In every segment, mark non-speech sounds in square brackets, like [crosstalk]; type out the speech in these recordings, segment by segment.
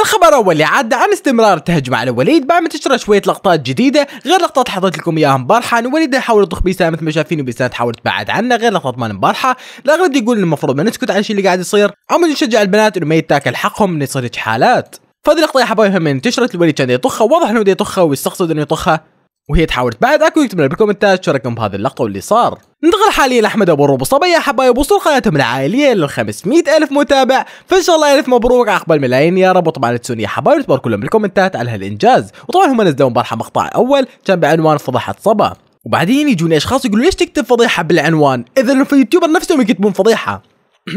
الخبر الأول اللي عدى عن استمرار التهجم على وليد بعد ما تشترى شوية لقطات جديدة غير لقطات حطيت لكم إياها امبارحه ان وليد يحاول يطخ بيسان مثل ما شايفين وبيسان تحاول تبعد عنه غير لقطات مال امبارحه الأغلب يقول المفروض ما نسكت على الشيء اللي قاعد يصير. أو نشجع البنات إنه ما يتاكل حقهم إنه يصير حالات فهذه اللقطة يا حبايب هم انتشرت. الوليد كان يطخها واضح إنه يطخها ويستقصد إنه يطخها. وهي تحاول تبعد اكو يكتب لنا بالكومنتات شو رايكم بهذه اللقطه واللي صار. ننتقل حاليا لأحمد أبو وصبي يا حبايب وصول قناتهم العائليه لل 500 ألف متابع. فإن شاء الله ألف مبروك عقبال ملايين يا رب. وطبعا تسوني يا حبايب تباركوا لهم بالكومنتات على هالإنجاز. وطبعا هم نزلوا امبارحه مقطع أول كان بعنوان فضحه صبا. وبعدين يجوني أشخاص يقولوا ليش تكتب فضيحة بالعنوان؟ اذا في ال YouTuber نفسهم يكتبون فضيحة.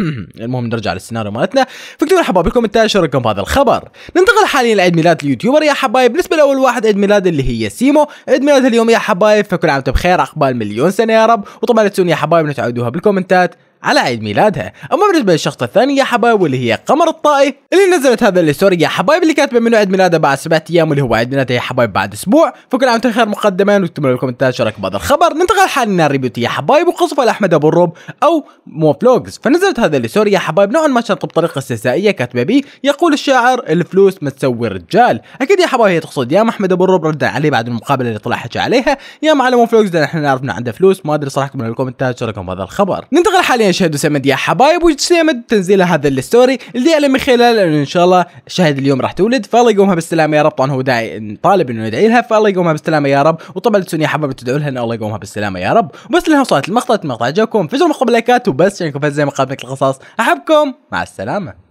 [clears throat] المهم نرجع للسيناريو مالتنا. فاكتبوا لنا حبايب بالكومنتات شو رايكم بهذا الخبر. ننتقل حاليا لعيد ميلاد ال YouTuber. يا حبايب بالنسبة لأول واحد عيد ميلاد اللي هي سيمو. عيد ميلاد اليوم يا حبايب فكل عام وأنتم بخير عقبال مليون سنة يا رب. وطبعا لا تنسون يا حبايب تعايدوها بالكومنتات. على عيد ميلادها. أما بالنسبة للشخص الثاني يا حبايب واللي هي قمر الطائي اللي نزلت هذا ال story يا حبايب اللي كاتبة منه عيد ميلاده بعد سبعة أيام واللي هو عيد ميلادها يا حبايب بعد أسبوع. فكل عام خير مقدما واكتبوا لنا بالكومنتات شو رايكم بهذا الخبر. ننتقل حاليا لنارين بيوتي يا حبايب وقصفه لاحمد أبو الرب أو مو فلوجز فنزلت هذا الستوري يا حبايب نوعا ما كانت بطريقة استهزائية كاتبة بي يقول الشاعر الفلوس ما تسوي الرجال أكيد يا حبايب هي تقصد يا أحمد أبو الرب رد عليه بعد المقابلة اللي طلع حكى عليها. يا معلم فلوجز إحنا نعرف إنه عنده فلوس. ما أدري صراحة من الكومنتات شو رايكم بهذا الخبر. ننتقل حاليا شهد وسمد يا حبايب وسمد تنزيل هذا الستوري اللي من خلال انه إن شاء الله شهد اليوم راح تولد. فالله يقومها بالسلامة يا رب طبعا هو داعي طالب إنه يدعي لها. فالله يقومها بالسلامة يا رب. وطبعا يا حبايب تدعوا لها إن الله يقومها بالسلامة يا رب. وبس لها وصلت المقطع المقطع فجروا مقطع لايكات وبس عشانكم فزي مقابلك القصص أحبكم. مع السلامة.